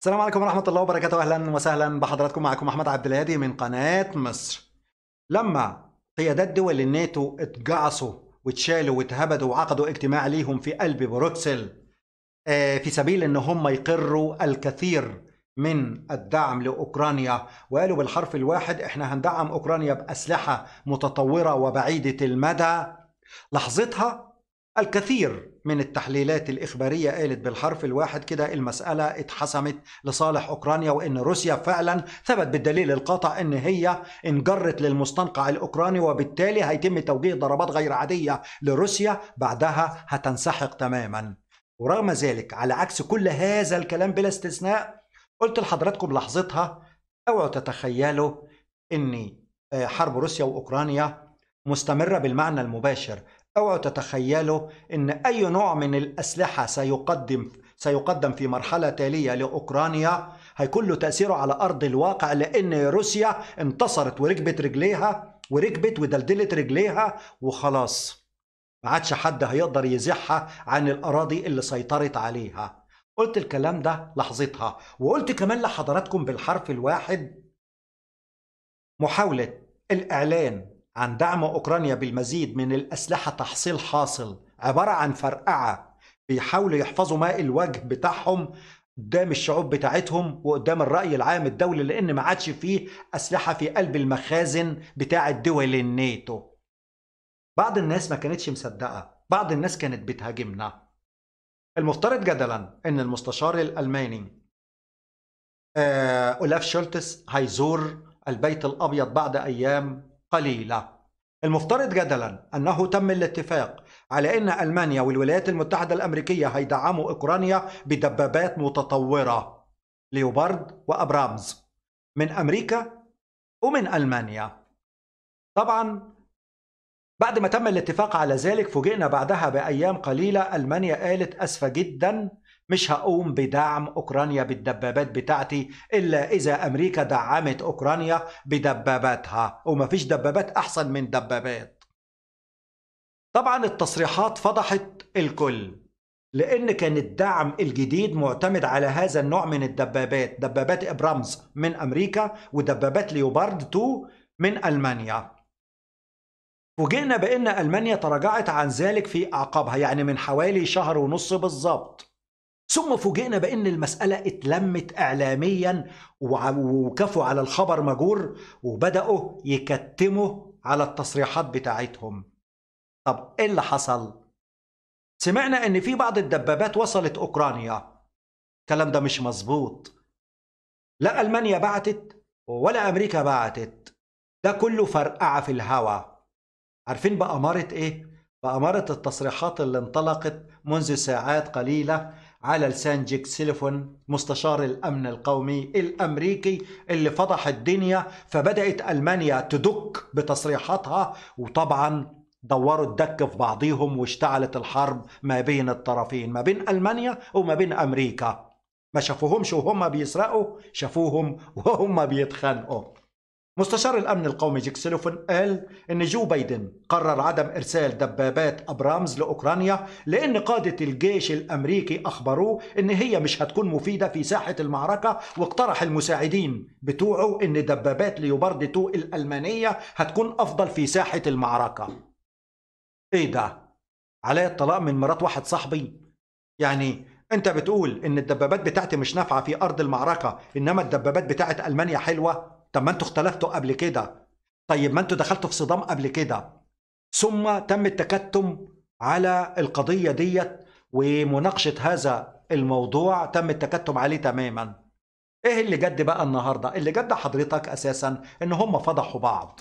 السلام عليكم ورحمة الله وبركاته. أهلا وسهلا بحضراتكم. معكم محمد عبد الهادي من قناة مصر. لما قيادات دول الناتو اتجعصوا واتشالوا واتهبدوا وعقدوا اجتماع ليهم في قلب بروكسل آه، في سبيل إن هم يقروا الكثير من الدعم لأوكرانيا وقالوا بالحرف الواحد إحنا هندعم أوكرانيا بأسلحة متطورة وبعيدة المدى. لحظتها الكثير من التحليلات الإخبارية قالت بالحرف الواحد كده المسألة اتحسمت لصالح أوكرانيا وإن روسيا فعلا ثبت بالدليل القاطع إن هي انجرت للمستنقع الأوكراني وبالتالي هيتم توجيه ضربات غير عادية لروسيا بعدها هتنسحق تماما. ورغم ذلك على عكس كل هذا الكلام بلا استثناء قلت لحضراتكم لحظتها أوعوا تتخيلوا إن حرب روسيا وأوكرانيا مستمرة بالمعنى المباشر. اوعوا تتخيلوا إن أي نوع من الأسلحة سيقدم سيقدم في مرحلة تالية لأوكرانيا؟ هيكون له تأثيره على أرض الواقع لأن روسيا انتصرت وركبت رجليها وركبت ودلدلت رجليها وخلاص. ما عادش حد هيقدر يزحها عن الأراضي اللي سيطرت عليها. قلت الكلام ده لحظتها وقلت كمان لحضراتكم بالحرف الواحد محاولة الإعلان. عن دعم أوكرانيا بالمزيد من الأسلحة تحصيل حاصل عبارة عن فرقعة بيحاولوا يحفظوا ماء الوجه بتاعهم قدام الشعوب بتاعتهم وقدام الرأي العام الدولي لأن ما عادش فيه أسلحة في قلب المخازن بتاعه دول الناتو. بعض الناس ما كانتش مصدقة بعض الناس كانت بتهاجمنا. المفترض جدلا إن المستشار الألماني آه، أولاف شولتس هيزور البيت الأبيض بعد أيام قليلة. المفترض جدلا أنه تم الاتفاق على إن ألمانيا والولايات المتحدة الأمريكية هيدعموا أوكرانيا بدبابات متطورة. ليوبارد وأبرامز. من أمريكا ومن ألمانيا. طبعا بعد ما تم الاتفاق على ذلك فوجئنا بعدها بأيام قليلة ألمانيا قالت أسفة جدا مش هقوم بدعم أوكرانيا بالدبابات بتاعتي إلا إذا أمريكا دعمت أوكرانيا بدباباتها ومفيش دبابات أحسن من دبابات. طبعا التصريحات فضحت الكل لأن كان الدعم الجديد معتمد على هذا النوع من الدبابات دبابات إبرامز من أمريكا ودبابات ليوبارد 2 من ألمانيا. فوجئنا بأن ألمانيا تراجعت عن ذلك في أعقابها يعني من حوالي شهر ونص بالظبط. ثم فوجئنا بأن المسألة اتلمت اعلاميا وكفوا على الخبر مجور وبدأوا يكتموا على التصريحات بتاعتهم. طب إيه اللي حصل؟ سمعنا إن في بعض الدبابات وصلت أوكرانيا. الكلام ده مش مظبوط. لا ألمانيا بعتت ولا أمريكا بعتت. ده كله فرقعة في الهوا. عارفين بأمارة إيه؟ بأمارة التصريحات اللي انطلقت منذ ساعات قليلة على لسان جيك سيليفون مستشار الأمن القومي الأمريكي اللي فضح الدنيا فبدأت ألمانيا تدك بتصريحاتها وطبعا دوروا الدك في بعضيهم واشتعلت الحرب ما بين الطرفين ما بين ألمانيا وما بين أمريكا. ما شافوهمش وهم بيسرقوا شافوهم وهم بيتخانقوا. مستشار الأمن القومي جيك سوليفان قال إن جو بايدن قرر عدم إرسال دبابات أبرامز لأوكرانيا لأن قادة الجيش الأمريكي أخبروه إن هي مش هتكون مفيدة في ساحة المعركة واقترح المساعدين بتوعه إن دبابات ليوبارد 2 الألمانية هتكون أفضل في ساحة المعركة. إيه ده؟ عليا الطلاق من مرات واحد صاحبي. يعني أنت بتقول إن الدبابات بتاعتي مش نافعة في أرض المعركة إنما الدبابات بتاعت ألمانيا حلوة؟ طب ما أنتوا اختلفتوا قبل كده. طيب ما أنتوا دخلتوا في صدام قبل كده. ثم تم التكتم على القضية ديت ومناقشة هذا الموضوع تم التكتم عليه تماما. إيه اللي جد بقى النهاردة؟ اللي جد حضرتك أساسا إن هم فضحوا بعض.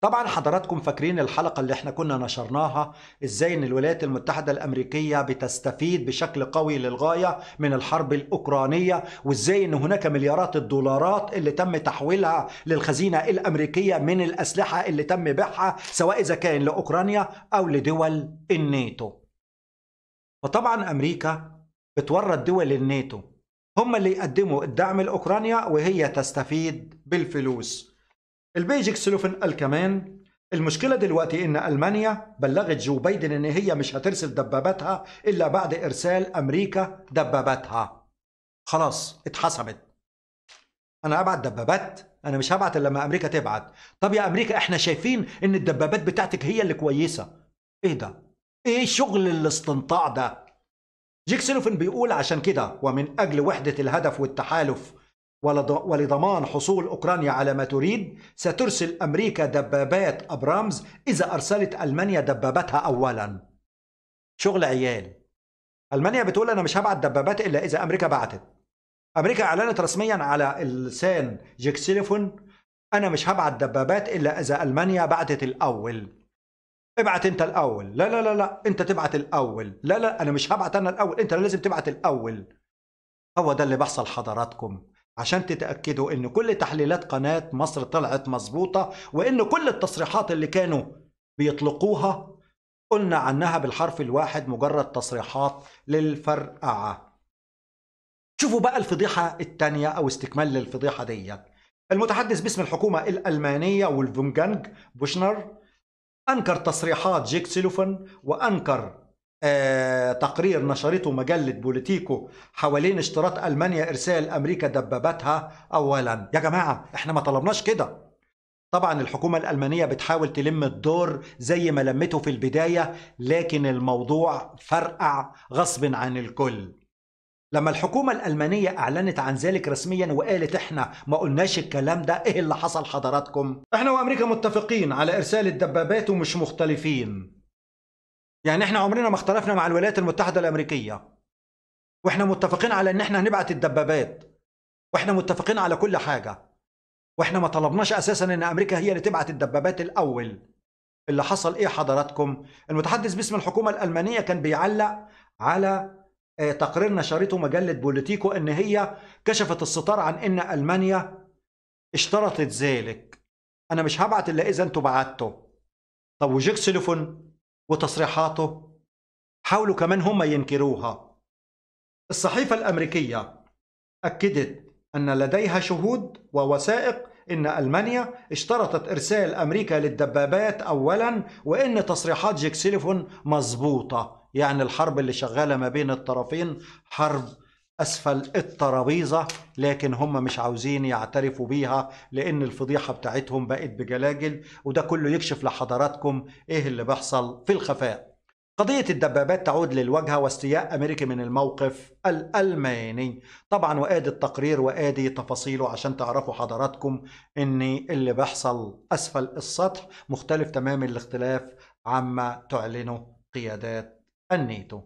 طبعا حضراتكم فاكرين الحلقة اللي إحنا كنا نشرناها إزاي إن الولايات المتحدة الأمريكية بتستفيد بشكل قوي للغاية من الحرب الأوكرانية وإزاي إن هناك مليارات الدولارات اللي تم تحويلها للخزينة الأمريكية من الأسلحة اللي تم بيعها سواء إذا كان لأوكرانيا أو لدول الناتو. فطبعا أمريكا بتورط دول الناتو هم اللي يقدموا الدعم لأوكرانيا وهي تستفيد بالفلوس. البيه جيك سوليفان قال كمان. المشكلة دلوقتي إن ألمانيا بلغت جو بايدن إن هي مش هترسل دباباتها إلا بعد إرسال أمريكا دباباتها. خلاص اتحسمت أنا ابعت دبابات؟ أنا مش هبعت إلا لما أمريكا تبعت. طب يا أمريكا إحنا شايفين إن الدبابات بتاعتك هي اللي كويسة. إيه ده؟ إيه شغل الاستنطاع ده؟ جيك سوليفان بيقول عشان كده ومن أجل وحدة الهدف والتحالف ولضمان حصول أوكرانيا على ما تريد سترسل أمريكا دبابات أبرامز إذا أرسلت ألمانيا دباباتها اولا. شغل عيال. ألمانيا بتقول أنا مش هبعت دبابات إلا إذا أمريكا بعتت. أمريكا أعلنت رسميا على لسان جيك سوليفان أنا مش هبعت دبابات إلا إذا ألمانيا بعتت الأول. ابعت أنت الأول. لا لا لا لا أنت تبعت الأول. لا لا أنا مش هبعت أنا الأول أنت لازم تبعت الأول. هو ده اللي بيحصل حضراتكم. عشان تتأكدوا إن كل تحليلات قناة مصر طلعت مظبوطة وإن كل التصريحات اللي كانوا بيطلقوها قلنا عنها بالحرف الواحد مجرد تصريحات للفرقعة. شوفوا بقى الفضيحة الثانية أو استكمال للفضيحة دي المتحدث باسم الحكومة الألمانية فولفجانج بوشنر أنكر تصريحات جيك سوليفان وأنكر تقرير نشرته مجلة بوليتيكو حوالين اشتراط ألمانيا إرسال أمريكا دباباتها أولا. يا جماعة إحنا ما طلبناش كده. طبعا الحكومة الألمانية بتحاول تلم الدور زي ما لمته في البداية لكن الموضوع فرقع غصب عن الكل. لما الحكومة الألمانية أعلنت عن ذلك رسميا وقالت إحنا ما قلناش الكلام ده إيه اللي حصل حضراتكم؟ إحنا وأمريكا متفقين على إرسال الدبابات ومش مختلفين. يعني إحنا عمرنا ما اختلفنا مع الولايات المتحدة الأمريكية. وإحنا متفقين على إن إحنا هنبعت الدبابات. وإحنا متفقين على كل حاجة. وإحنا ما طلبناش أساسا إن أمريكا هي اللي تبعت الدبابات الأول. اللي حصل إيه حضراتكم؟ المتحدث باسم الحكومة الألمانية كان بيعلق على آه، تقرير نشرته مجلة بوليتيكو إن هي كشفت الستار عن إن ألمانيا اشترطت ذلك. أنا مش هبعت إلا إذا أنتوا بعتوا. طب وجيك سوليفان وتصريحاته. حاولوا كمان هم ينكروها. الصحيفة الأمريكية أكدت أن لديها شهود ووثائق إن ألمانيا اشترطت إرسال أمريكا للدبابات أولا وإن تصريحات جيك سوليفان مظبوطة يعني الحرب اللي شغالة ما بين الطرفين حرب أسفل الترابيزة لكن هم مش عاوزين يعترفوا بيها لأن الفضيحة بتاعتهم بقت بجلاجل وده كله يكشف لحضراتكم إيه اللي بيحصل في الخفاء. قضية الدبابات تعود للواجهة واستياء أمريكا من الموقف الألماني. طبعا وآدي التقرير وآدي تفاصيله عشان تعرفوا حضراتكم أن اللي بيحصل أسفل السطح مختلف تمام الاختلاف عما تعلنه قيادات الناتو.